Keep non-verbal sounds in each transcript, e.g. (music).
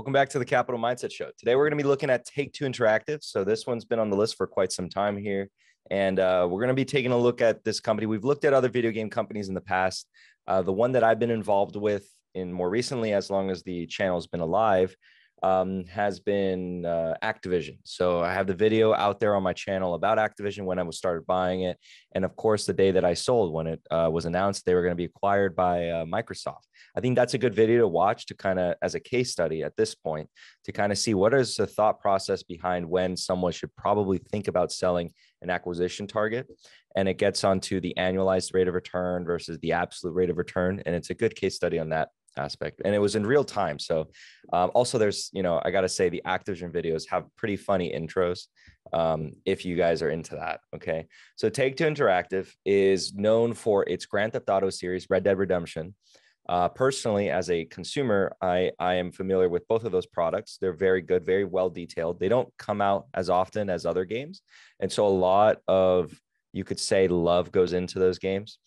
Welcome back to the Capital Mindset Show. Today we're going to be looking at Take Two Interactive. So this one's been on the list for quite some time here, and uh, we're going to be taking a look at this company. We've looked at other video game companies in the past. Uh, the one that I've been involved with in more recently, as long as the channel's been alive, um, has been uh, Activision. So I have the video out there on my channel about Activision when I was started buying it, and of course the day that I sold when it uh, was announced they were going to be acquired by uh, Microsoft. I think that's a good video to watch to kind of as a case study at this point to kind of see what is the thought process behind when someone should probably think about selling an acquisition target and it gets onto the annualized rate of return versus the absolute rate of return and it's a good case study on that aspect. And it was in real time. So um, also there's you know i gotta say the activision videos have pretty funny intros um, if you guys are into that okay? So take two interactive is known for its grand theft auto series red dead redemption. Uh, personally as a consumer I, I am familiar with both of those products. They're very good very well detailed. They don't come out as often as other games. And so a lot of you could say love goes into those games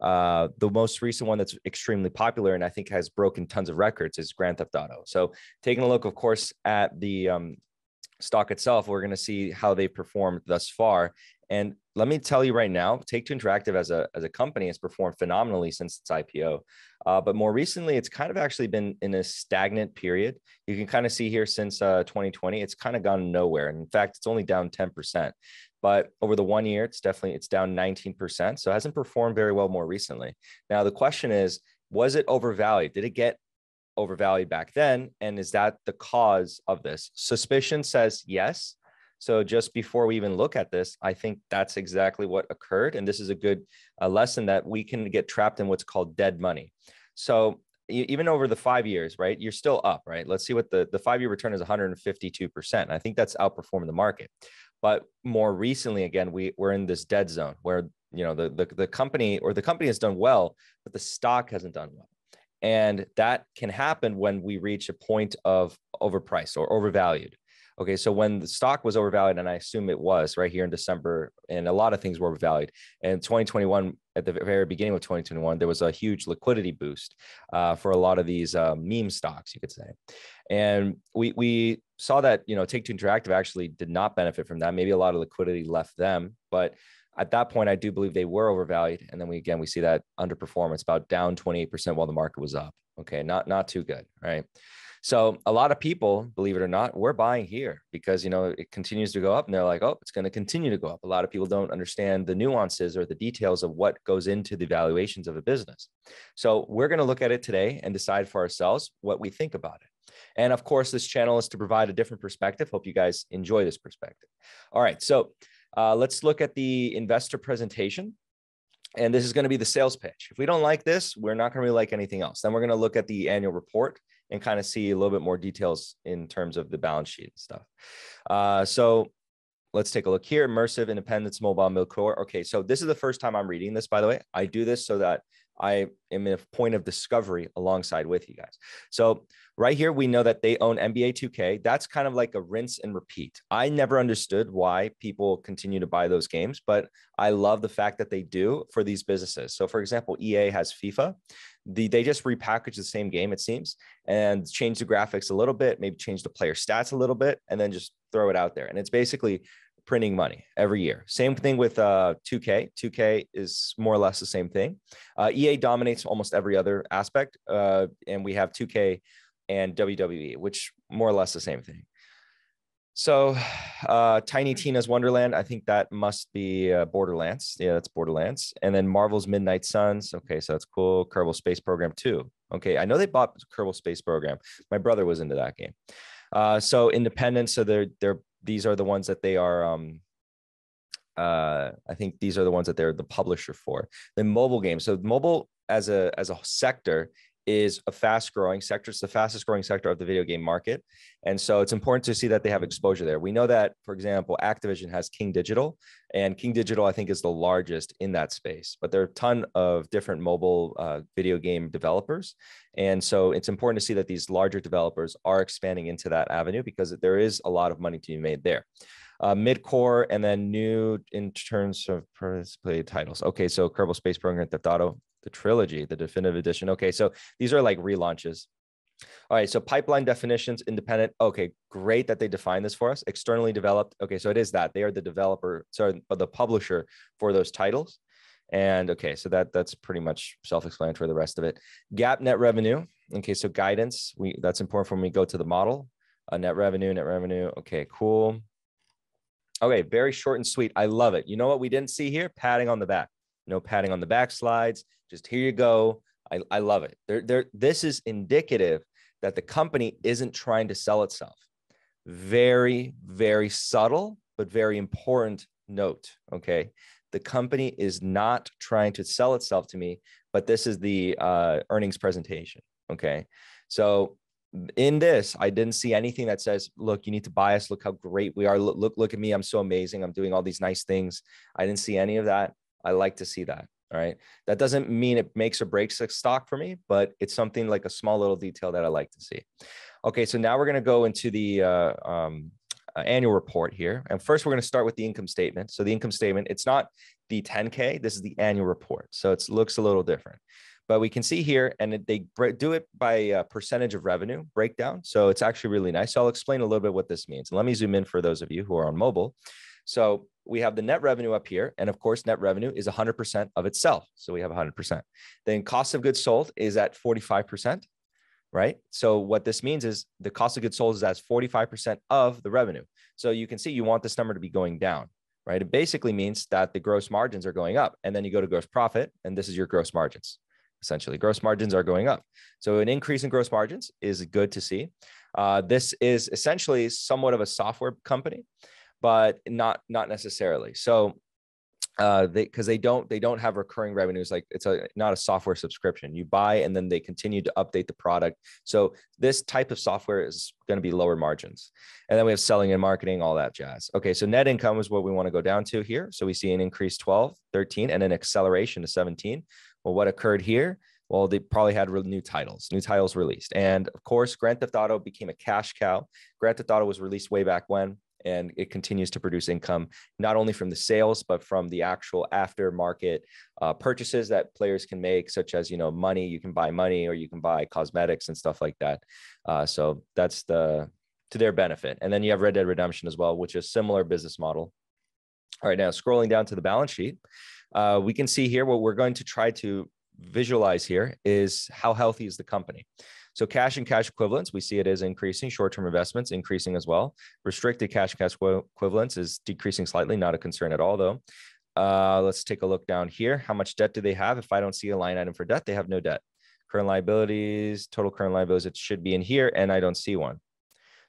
uh, the most recent one that's extremely popular and I think has broken tons of records is Grand Theft Auto. So taking a look, of course, at the um, stock itself, we're going to see how they performed thus far. And let me tell you right now, Take Two Interactive as a as a company has performed phenomenally since its IPO. Uh, but more recently, it's kind of actually been in a stagnant period. You can kind of see here since uh, 2020, it's kind of gone nowhere. And in fact, it's only down 10% but over the one year it's definitely it's down 19% so it hasn't performed very well more recently now the question is was it overvalued did it get overvalued back then and is that the cause of this suspicion says yes so just before we even look at this i think that's exactly what occurred and this is a good uh, lesson that we can get trapped in what's called dead money so even over the five years, right? You're still up, right? Let's see what the, the five year return is 152%. I think that's outperforming the market. But more recently, again, we, we're in this dead zone where you know the, the, the company or the company has done well, but the stock hasn't done well. And that can happen when we reach a point of overpriced or overvalued. Okay, so when the stock was overvalued, and I assume it was right here in December, and a lot of things were overvalued. And 2021, at the very beginning of 2021, there was a huge liquidity boost uh, for a lot of these uh, meme stocks, you could say. And we we saw that you know Take Two Interactive actually did not benefit from that. Maybe a lot of liquidity left them, but at that point, I do believe they were overvalued. And then we again we see that underperformance, about down 28% while the market was up. Okay, not not too good, right? So a lot of people, believe it or not, we're buying here because you know it continues to go up, and they're like, oh, it's going to continue to go up. A lot of people don't understand the nuances or the details of what goes into the valuations of a business. So we're going to look at it today and decide for ourselves what we think about it. And of course, this channel is to provide a different perspective. Hope you guys enjoy this perspective. All right, so uh, let's look at the investor presentation. And this is going to be the sales pitch. If we don't like this, we're not going to really like anything else. Then we're going to look at the annual report and kind of see a little bit more details in terms of the balance sheet and stuff. Uh, so let's take a look here. Immersive Independence Mobile Midcore. Okay, so this is the first time I'm reading this, by the way. I do this so that I am in a point of discovery alongside with you guys. So right here, we know that they own NBA 2K. That's kind of like a rinse and repeat. I never understood why people continue to buy those games, but I love the fact that they do for these businesses. So for example, EA has FIFA. The, they just repackage the same game, it seems, and change the graphics a little bit, maybe change the player stats a little bit, and then just throw it out there. And it's basically printing money every year. Same thing with uh, 2K. 2K is more or less the same thing. Uh, EA dominates almost every other aspect, uh, and we have 2K and WWE, which more or less the same thing. So, uh, Tiny Tina's Wonderland, I think that must be uh, Borderlands. Yeah, that's Borderlands. And then Marvel's Midnight Suns. Okay, so that's cool. Kerbal Space Program 2. Okay, I know they bought Kerbal Space Program. My brother was into that game. Uh, so Independence, so they're they're these are the ones that they are um uh i think these are the ones that they're the publisher for the mobile games so mobile as a as a sector is a fast growing sector. It's the fastest growing sector of the video game market. And so it's important to see that they have exposure there. We know that, for example, Activision has King Digital, and King Digital, I think, is the largest in that space. But there are a ton of different mobile uh, video game developers. And so it's important to see that these larger developers are expanding into that avenue because there is a lot of money to be made there. Uh, mid-core and then new in terms of play titles. Okay, so Kerbal Space Program, Theft Auto, the trilogy, the definitive edition. Okay, so these are like relaunches. All right, so pipeline definitions, independent. Okay, great that they define this for us. Externally developed. Okay, so it is that they are the developer, sorry, the publisher for those titles. And okay, so that that's pretty much self-explanatory. The rest of it, GAAP net revenue. Okay, so guidance. We that's important when we go to the model. Uh, net revenue, net revenue. Okay, cool. Okay, very short and sweet. I love it. You know what we didn't see here? Padding on the back. No padding on the back slides. Just here you go. I, I love it. There, there, this is indicative that the company isn't trying to sell itself. Very, very subtle, but very important note. Okay. The company is not trying to sell itself to me, but this is the uh, earnings presentation. Okay. So in this, I didn't see anything that says, look, you need to buy us. Look how great we are. Look, look, look at me. I'm so amazing. I'm doing all these nice things. I didn't see any of that. I like to see that. All right. That doesn't mean it makes or breaks a stock for me, but it's something like a small little detail that I like to see. Okay. So now we're going to go into the uh, um, uh, annual report here. And first, we're going to start with the income statement. So the income statement, it's not the 10K. This is the annual report. So it looks a little different. But we can see here, and they do it by a percentage of revenue breakdown. So it's actually really nice. So I'll explain a little bit what this means. And let me zoom in for those of you who are on mobile. So we have the net revenue up here. And of course, net revenue is 100% of itself. So we have 100%. Then cost of goods sold is at 45%, right? So what this means is the cost of goods sold is as 45% of the revenue. So you can see you want this number to be going down, right? It basically means that the gross margins are going up. And then you go to gross profit, and this is your gross margins. Essentially, gross margins are going up. So an increase in gross margins is good to see. Uh, this is essentially somewhat of a software company but not not necessarily. So uh they because they don't they don't have recurring revenues like it's a not a software subscription. You buy and then they continue to update the product. So this type of software is going to be lower margins. And then we have selling and marketing all that jazz. Okay so net income is what we want to go down to here. So we see an increase 12 13 and an acceleration to 17 well what occurred here? Well, they probably had new titles, new titles released. And of course, Grand Theft Auto became a cash cow. Grand Theft Auto was released way back when and it continues to produce income not only from the sales but from the actual aftermarket uh, purchases that players can make such as you know money you can buy money or you can buy cosmetics and stuff like that. Uh, so that's the to their benefit. And then you have red dead redemption as well which is similar business model. All right now scrolling down to the balance sheet uh, we can see here what we're going to try to visualize here is how healthy is the company so cash and cash equivalents, we see it is increasing. Short-term investments increasing as well. Restricted cash and cash equivalents is decreasing slightly, not a concern at all though. Uh, let's take a look down here. How much debt do they have? If I don't see a line item for debt, they have no debt. Current liabilities, total current liabilities, it should be in here, and I don't see one.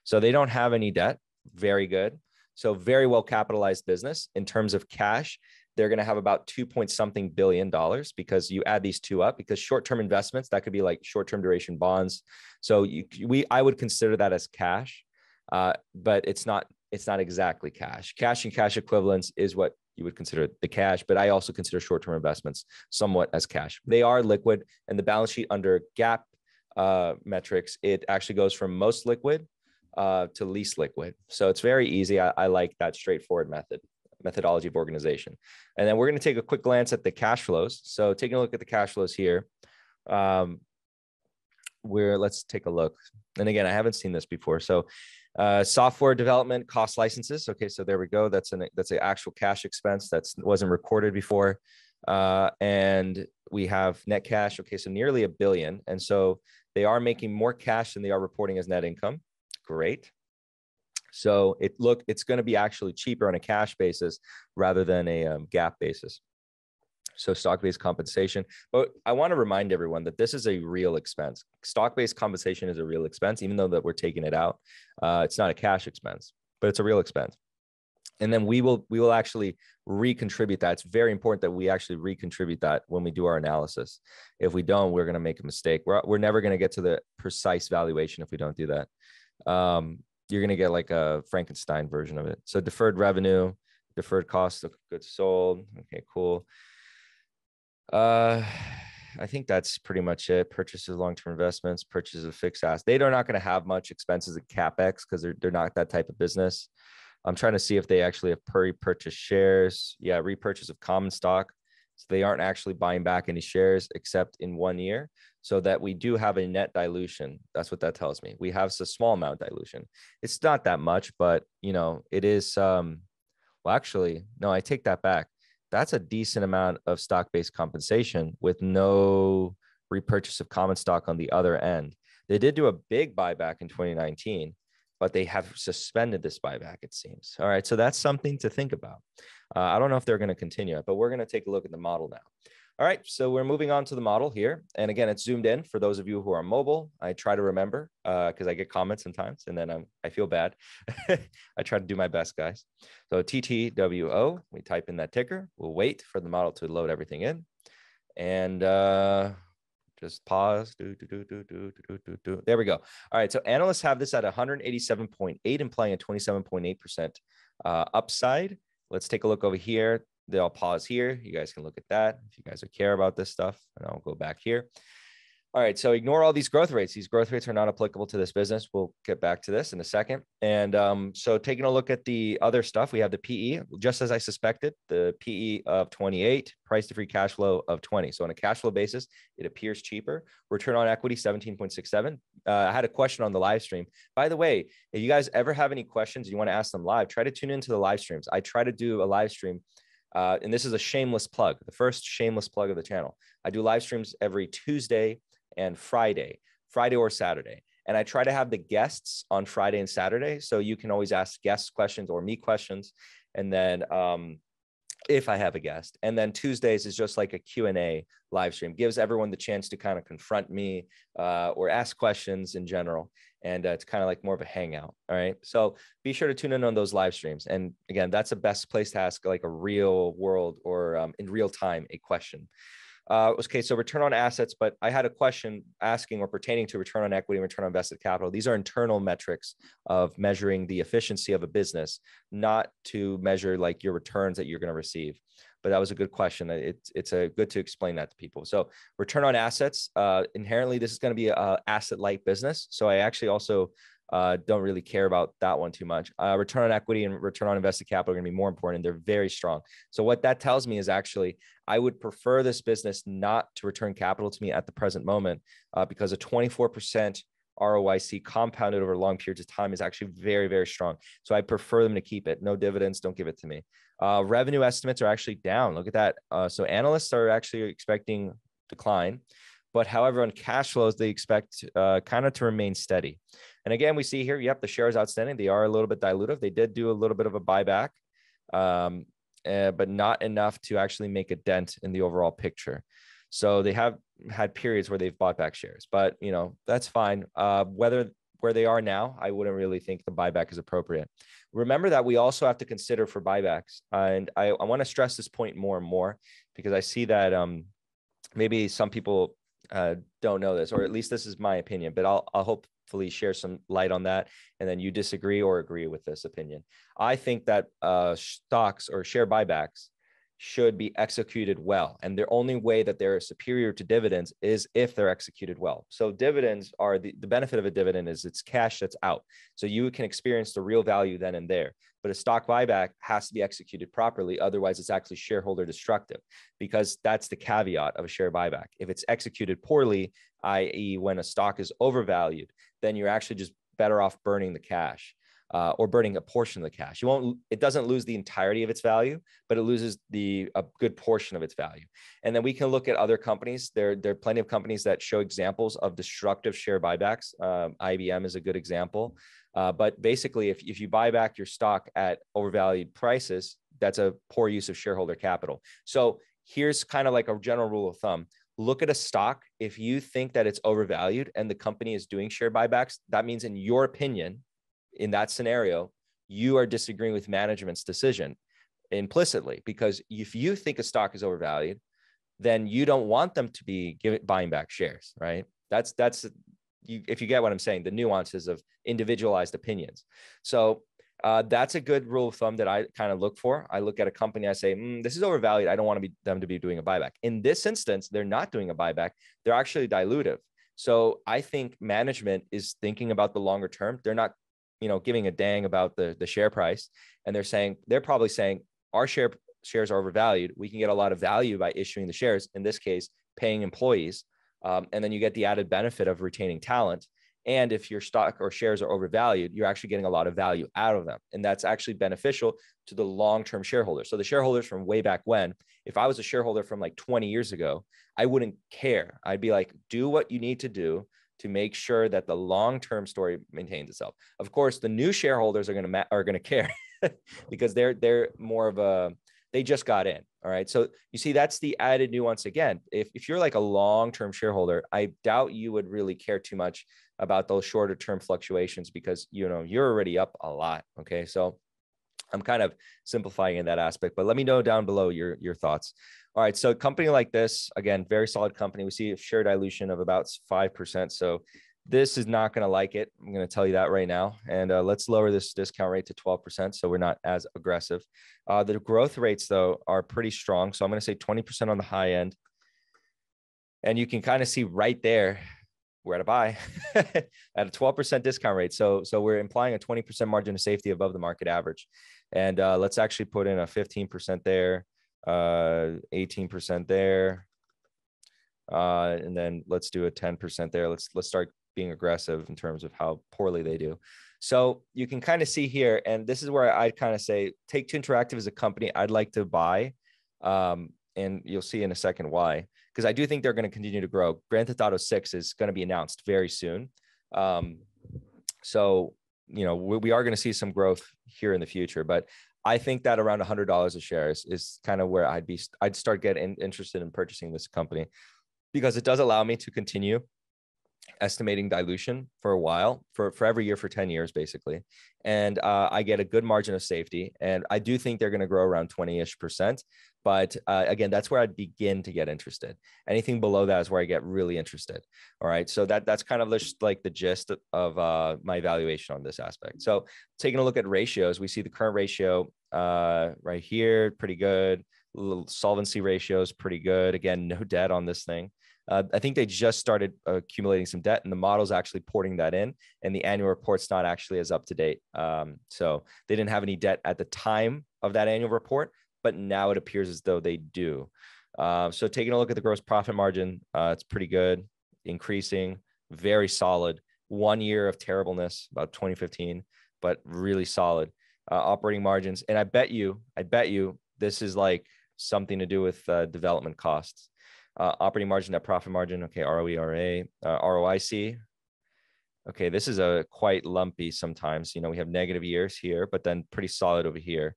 So they don't have any debt. Very good. So very well capitalized business in terms of cash they're going to have about two point something billion dollars because you add these two up because short-term investments that could be like short-term duration bonds. So you, we i would consider that as cash uh, but it's not it's not exactly cash. Cash and cash equivalents is what you would consider the cash but i also consider short-term investments somewhat as cash. They are liquid and the balance sheet under GAAP uh, metrics it actually goes from most liquid uh, to least liquid. So it's very easy. I, I like that straightforward method methodology of organization. And then we're going to take a quick glance at the cash flows. So taking a look at the cash flows here, um, where let's take a look. And again, I haven't seen this before. So uh, software development cost licenses. Okay, so there we go. That's an that's an actual cash expense that wasn't recorded before. Uh, and we have net cash. Okay, so nearly a billion. And so they are making more cash than they are reporting as net income. Great. So it look it's going to be actually cheaper on a cash basis rather than a um, GAAP basis. So stock-based compensation. But I want to remind everyone that this is a real expense. Stock-based compensation is a real expense, even though that we're taking it out. Uh, it's not a cash expense, but it's a real expense. And then we will we will actually recontribute that. It's very important that we actually recontribute that when we do our analysis. If we don't, we're going to make a mistake. We're, we're never going to get to the precise valuation if we don't do that. Um, you're going to get like a Frankenstein version of it. So deferred revenue, deferred cost of goods sold. Okay, cool. Uh, I think that's pretty much it. Purchases, long-term investments, purchases of fixed assets. They are not going to have much expenses at capex because they're they're not that type of business. I'm trying to see if they actually have pre-purchase shares. Yeah, repurchase of common stock. So they aren't actually buying back any shares except in one year. So that we do have a net dilution. That's what that tells me. We have a small amount dilution. It's not that much, but you know, it is. Um, well, actually, no, I take that back. That's a decent amount of stock-based compensation with no repurchase of common stock on the other end. They did do a big buyback in 2019, but they have suspended this buyback, it seems. All right. So that's something to think about. Uh, I don't know if they're going to continue it, but we're going to take a look at the model now. All right, so we're moving on to the model here. And again, it's zoomed in for those of you who are mobile. I try to remember because uh, I get comments sometimes and then I'm, I feel bad. (laughs) I try to do my best, guys. So TTWO, we type in that ticker. We'll wait for the model to load everything in. And uh, just pause. Do, do, do, do, do, do, do, do. There we go. All right, so analysts have this at 187.8, implying a 27.8% uh, upside. Let's take a look over here they'll pause here. You guys can look at that if you guys care about this stuff. And I'll go back here. All right, so ignore all these growth rates. These growth rates are not applicable to this business. We'll get back to this in a second. And um, so, taking a look at the other stuff, we have the PE, just as I suspected, the PE of 28, price to free cash flow of 20. So, on a cash flow basis, it appears cheaper. Return on equity 17.67. Uh, I had a question on the live stream. By the way, if you guys ever have any questions, you want to ask them live, try to tune into the live streams. I try to do a live stream uh, and this is a shameless plug, the first shameless plug of the channel. I do live streams every Tuesday and Friday, Friday or Saturday. And I try to have the guests on Friday and Saturday. So you can always ask guests questions or me questions. And then um, if I have a guest. And then Tuesdays is just like a Q&A live stream, gives everyone the chance to kind of confront me uh, or ask questions in general and uh, it's kind of like more of a hangout. All right. So be sure to tune in on those live streams. And again, that's the best place to ask like a real world or um, in real time a question. Uh, okay, so return on assets, but I had a question asking or pertaining to return on equity and return on invested capital. These are internal metrics of measuring the efficiency of a business, not to measure like your returns that you're going to receive but that was a good question. It's it's a good to explain that to people. So return on assets, uh, inherently, this is going to be a asset light business. So I actually also uh, don't really care about that one too much. Uh, return on equity and return on invested capital are going to be more important. And They're very strong. So what that tells me is actually I would prefer this business not to return capital to me at the present moment uh, because a 24% ROIC compounded over long periods of time is actually very, very strong. So I prefer them to keep it. No dividends, don't give it to me. Uh, revenue estimates are actually down. Look at that. Uh, so analysts are actually expecting decline, but however, on cash flows, they expect uh, kind of to remain steady. And again, we see here, yep, the shares outstanding, they are a little bit dilutive. They did do a little bit of a buyback, um, uh, but not enough to actually make a dent in the overall picture. So they have had periods where they've bought back shares, but you know that's fine. Uh, whether where they are now, I wouldn't really think the buyback is appropriate. Remember that we also have to consider for buybacks. And I, I want to stress this point more and more because I see that um, maybe some people uh, don't know this, or at least this is my opinion, but I'll, I'll hopefully share some light on that. And then you disagree or agree with this opinion. I think that uh, stocks or share buybacks should be executed well. And the only way that they're superior to dividends is if they're executed well. So dividends are the, the benefit of a dividend is it's cash that's out. So you can experience the real value then and there. But a stock buyback has to be executed properly. Otherwise, it's actually shareholder destructive because that's the caveat of a share buyback. If it's executed poorly, i.e., when a stock is overvalued, then you're actually just better off burning the cash uh, or burning a portion of the cash. You won't, it doesn't lose the entirety of its value, but it loses the a good portion of its value. And then we can look at other companies. There, there are plenty of companies that show examples of destructive share buybacks. Um, IBM is a good example. Uh, but basically, if, if you buy back your stock at overvalued prices, that's a poor use of shareholder capital. So here's kind of like a general rule of thumb look at a stock. If you think that it's overvalued and the company is doing share buybacks, that means, in your opinion, in that scenario, you are disagreeing with management's decision implicitly because if you think a stock is overvalued, then you don't want them to be buying back shares, right? That's that's you if you get what I'm saying, the nuances of individualized opinions. So uh, that's a good rule of thumb that I kind of look for. I look at a company, I say, mm, this is overvalued. I don't want to be them to be doing a buyback. In this instance, they're not doing a buyback. They're actually dilutive. So I think management is thinking about the longer term. They're not you know giving a dang about the the share price and they're saying they're probably saying our share shares are overvalued we can get a lot of value by issuing the shares in this case paying employees Um, and then you get the added benefit of retaining talent. And if your stock or shares are overvalued, you're actually getting a lot of value out of them. And that's actually beneficial to the long term shareholders. So the shareholders from way back when, if I was a shareholder from like 20 years ago, I wouldn't care. I'd be like, do what you need to do to make sure that the long term story maintains itself. Of course, the new shareholders are going to ma- are going (laughs) to care because they're they're more of a they just got in. All right. So you see, that's the added nuance again. If, if you're like a long term shareholder, I doubt you would really care too much about those shorter term fluctuations because you know you're already up a lot. Okay. So I'm kind of simplifying in that aspect, but let me know down below your, your thoughts. All right. So a company like this, again, very solid company. We see a share dilution of about 5%. So this is not going to like it. I'm going to tell you that right now. And uh, let's lower this discount rate to 12%. So we're not as aggressive. Uh, the growth rates, though, are pretty strong. So I'm going to say 20% on the high end. And you can kind of see right there, we're (laughs) at a buy at a 12% discount rate. So, so we're implying a 20% margin of safety above the market average. And uh, let's actually put in a 15% there, uh, 18% there. Uh, and then let's do a 10% there. Let's, let's start being aggressive in terms of how poorly they do. So you can kind of see here, and this is where I'd kind of say Take Two Interactive is a company I'd like to buy. Um, and you'll see in a second why, because I do think they're going to continue to grow. Grand Theft Auto 6 is going to be announced very soon. Um, so, you know, we, we are going to see some growth here in the future, but I think that around a $100 a share is, is kind of where I'd be, I'd start getting interested in purchasing this company because it does allow me to continue estimating dilution for a while for, for every year for 10 years basically. And uh, i get a good margin of safety and i do think they're going to grow around 20ish percent but uh, again that's where i'd begin to get interested. Anything below that is where i get really interested all right? So that that's kind of just like the gist of uh, my evaluation on this aspect. So taking a look at ratios we see the current ratio uh, right here pretty good. Solvency ratios pretty good. Again no debt on this thing. Uh, I think they just started accumulating some debt, and the model's actually porting that in, and the annual report's not actually as up to date. Um, so they didn't have any debt at the time of that annual report, but now it appears as though they do. Uh, so taking a look at the gross profit margin, uh, it's pretty good, increasing, very solid. One year of terribleness, about 2015, but really solid uh, operating margins. And I bet you, I bet you, this is like something to do with uh, development costs uh, operating margin, net profit margin. Okay, ROE, RA, uh, ROIC. Okay, this is a quite lumpy sometimes. You know, we have negative years here, but then pretty solid over here.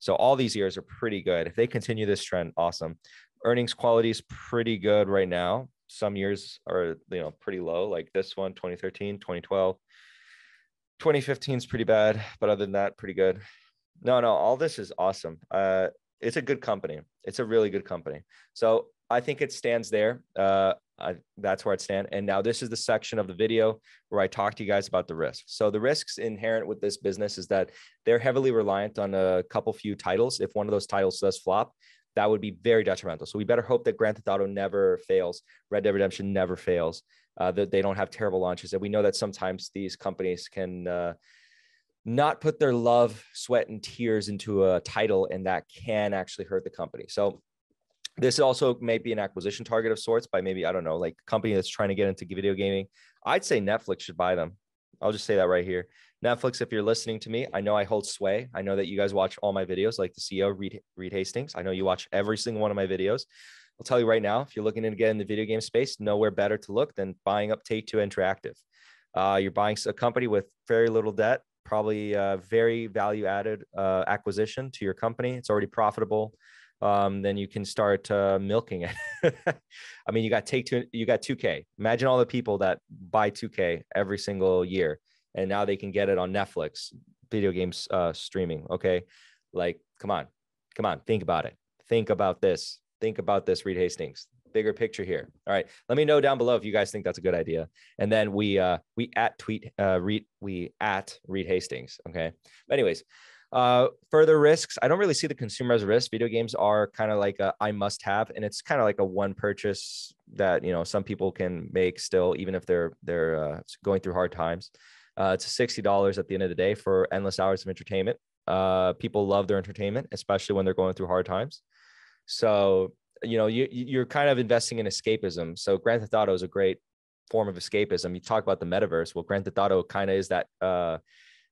So all these years are pretty good. If they continue this trend, awesome. Earnings quality is pretty good right now. Some years are, you know, pretty low, like this one, 2013, 2012. 2015 is pretty bad, but other than that, pretty good. No, no, all this is awesome. Uh, it's a good company. It's a really good company. So I think it stands there. Uh, I, that's where it stands. And now this is the section of the video where I talk to you guys about the risks. So the risks inherent with this business is that they're heavily reliant on a couple few titles. If one of those titles does flop, that would be very detrimental. So we better hope that Grand Theft Auto never fails, Red Dead Redemption never fails, uh, that they don't have terrible launches. And we know that sometimes these companies can uh, not put their love, sweat, and tears into a title, and that can actually hurt the company. So this also may be an acquisition target of sorts by maybe I don't know, like a company that's trying to get into video gaming. I'd say Netflix should buy them. I'll just say that right here. Netflix, if you're listening to me, I know I hold sway. I know that you guys watch all my videos, like the CEO Reed, Reed Hastings. I know you watch every single one of my videos. I'll tell you right now, if you're looking to get in the video game space, nowhere better to look than buying up Take Two Interactive. Uh, you're buying a company with very little debt, probably a very value added uh, acquisition to your company. It's already profitable um, then you can start uh, milking it. (laughs) I mean, you got take two, you got 2K. Imagine all the people that buy 2K every single year, and now they can get it on Netflix, video games uh, streaming. Okay, like, come on, come on, think about it. Think about this. Think about this, Reed Hastings. Bigger picture here. All right, let me know down below if you guys think that's a good idea. And then we uh, we at tweet uh, Reed we at Reed Hastings. Okay. But anyways, uh, further risks, I don't really see the consumer as a risk. Video games are kind of like a I must have, and it's kind of like a one purchase that you know some people can make still, even if they're they're uh, going through hard times. Uh, it's sixty dollars at the end of the day for endless hours of entertainment. Uh, people love their entertainment, especially when they're going through hard times. So you know, you you're kind of investing in escapism. So Grand Theft Auto is a great form of escapism. You talk about the metaverse. Well, Grand Theft Auto kind of is that uh,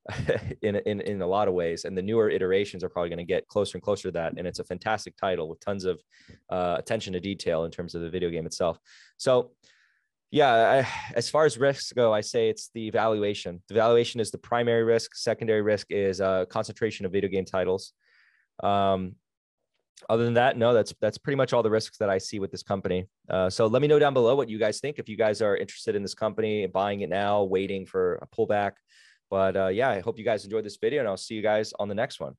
(laughs) in, in in a lot of ways, and the newer iterations are probably going to get closer and closer to that. And it's a fantastic title with tons of uh, attention to detail in terms of the video game itself. So. Yeah, I, as far as risks go, I say it's the valuation. The valuation is the primary risk. Secondary risk is uh, concentration of video game titles. Um, other than that, no, that's that's pretty much all the risks that I see with this company. Uh, so let me know down below what you guys think. If you guys are interested in this company, buying it now, waiting for a pullback. But uh, yeah, I hope you guys enjoyed this video, and I'll see you guys on the next one.